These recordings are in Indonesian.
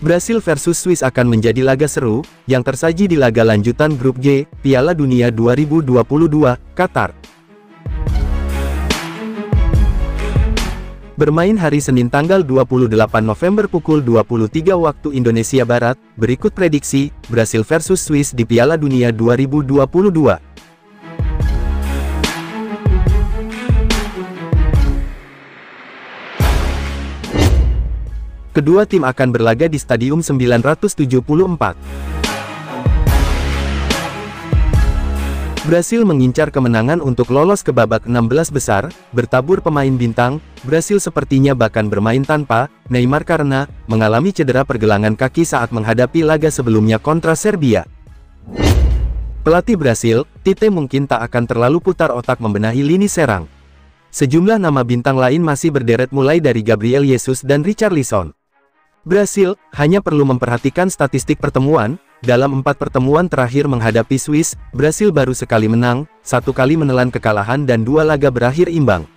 Brasil versus Swiss akan menjadi laga seru, yang tersaji di laga lanjutan Grup G, Piala Dunia 2022, Qatar. Bermain hari Senin tanggal 28 November pukul 23 waktu Indonesia Barat, berikut prediksi, Brasil versus Swiss di Piala Dunia 2022. Kedua tim akan berlaga di Stadium 974. Brasil mengincar kemenangan untuk lolos ke babak 16 besar, bertabur pemain bintang, Brasil sepertinya bahkan bermain tanpa Neymar karena mengalami cedera pergelangan kaki saat menghadapi laga sebelumnya kontra Serbia. Pelatih Brasil, Tite mungkin tak akan terlalu putar otak membenahi lini serang. Sejumlah nama bintang lain masih berderet mulai dari Gabriel Jesus dan Richarlison. Brasil, hanya perlu memperhatikan statistik pertemuan, dalam empat pertemuan terakhir menghadapi Swiss, Brasil baru sekali menang, satu kali menelan kekalahan dan dua laga berakhir imbang.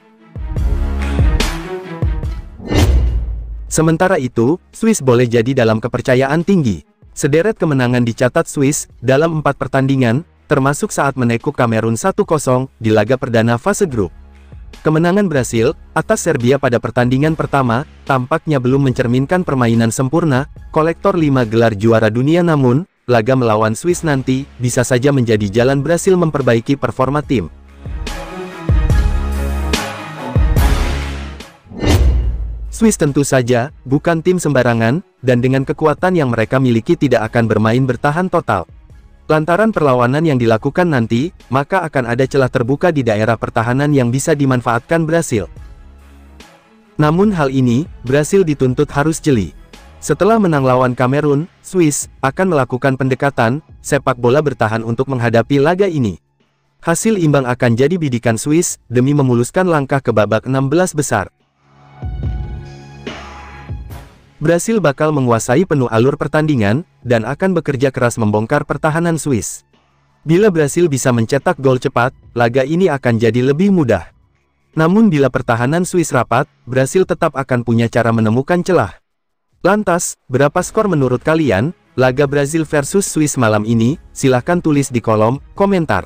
Sementara itu, Swiss boleh jadi dalam kepercayaan tinggi. Sederet kemenangan dicatat Swiss, dalam empat pertandingan, termasuk saat menekuk Kamerun 1-0, di laga perdana fase grup. Kemenangan Brasil, atas Serbia pada pertandingan pertama, tampaknya belum mencerminkan permainan sempurna, kolektor 5 gelar juara dunia namun, laga melawan Swiss nanti, bisa saja menjadi jalan Brasil memperbaiki performa tim. Swiss tentu saja, bukan tim sembarangan, dan dengan kekuatan yang mereka miliki tidak akan bermain bertahan total. Lantaran perlawanan yang dilakukan nanti, maka akan ada celah terbuka di daerah pertahanan yang bisa dimanfaatkan Brasil. Namun hal ini, Brasil dituntut harus jeli. Setelah menang lawan Kamerun, Swiss akan melakukan pendekatan sepak bola bertahan untuk menghadapi laga ini. Hasil imbang akan jadi bidikan Swiss demi memuluskan langkah ke babak 16 besar. Brasil bakal menguasai penuh alur pertandingan, dan akan bekerja keras membongkar pertahanan Swiss. Bila Brasil bisa mencetak gol cepat, laga ini akan jadi lebih mudah. Namun bila pertahanan Swiss rapat, Brasil tetap akan punya cara menemukan celah. Lantas, berapa skor menurut kalian, laga Brasil versus Swiss malam ini? Silahkan tulis di kolom komentar.